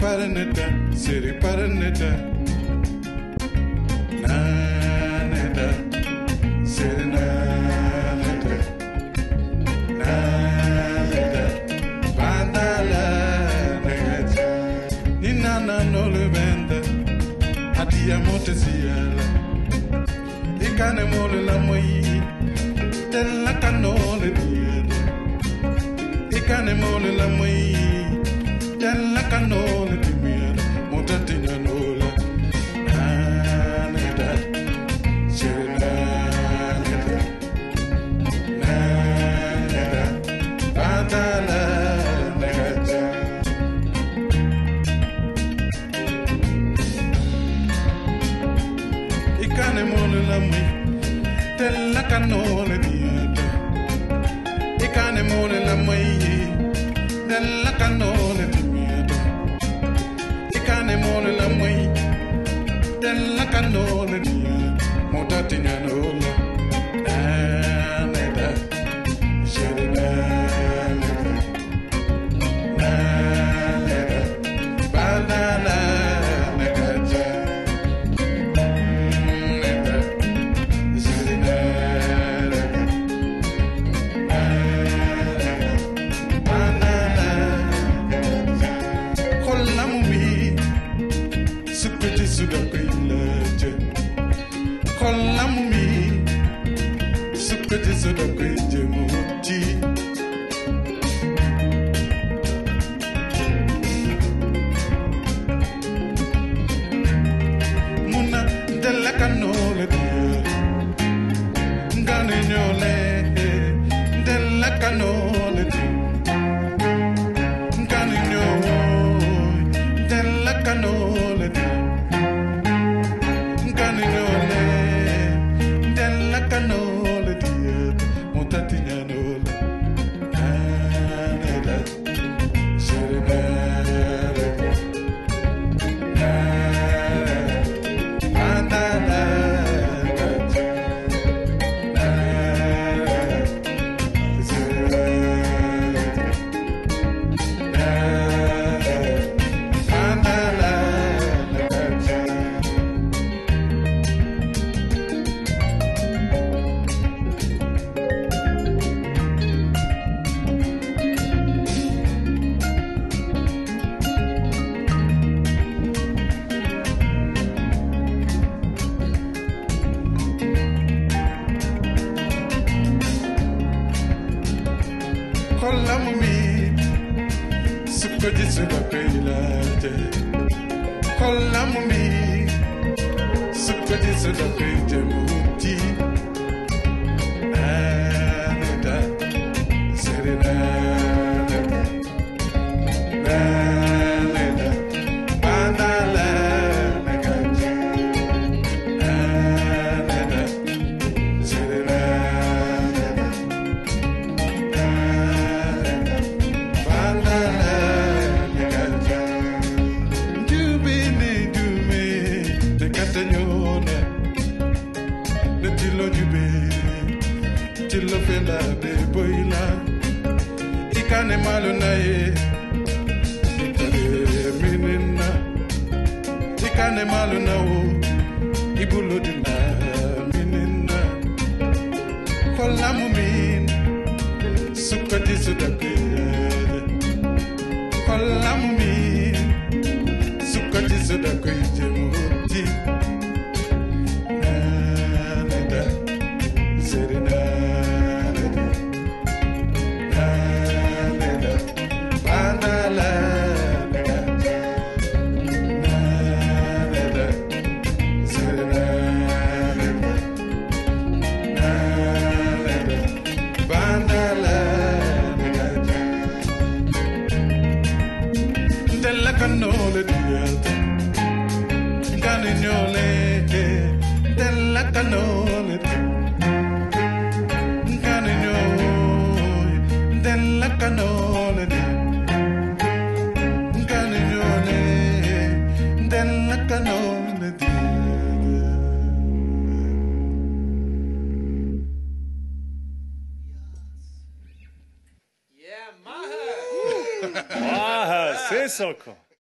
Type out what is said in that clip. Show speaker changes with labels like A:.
A: paraneta, siri paraneta. Naneta, siri naneta. Naneta, bandala negaja. Ninana no le venda, atia motesiala. Ikane mole la moi, della canole diede. Ikane la moi, ikane mole la mui tella canole dieta ikane mole la mui tella canole Muna μου τα τη Mi Sukoti suda kaite muti ikane malo na wo ibulo di na minina kolamu min sukati sudakuyede della cannole dieta canignole della cannole canignole della cannole canignole della cannole
B: Aha, c'est ça, quoi.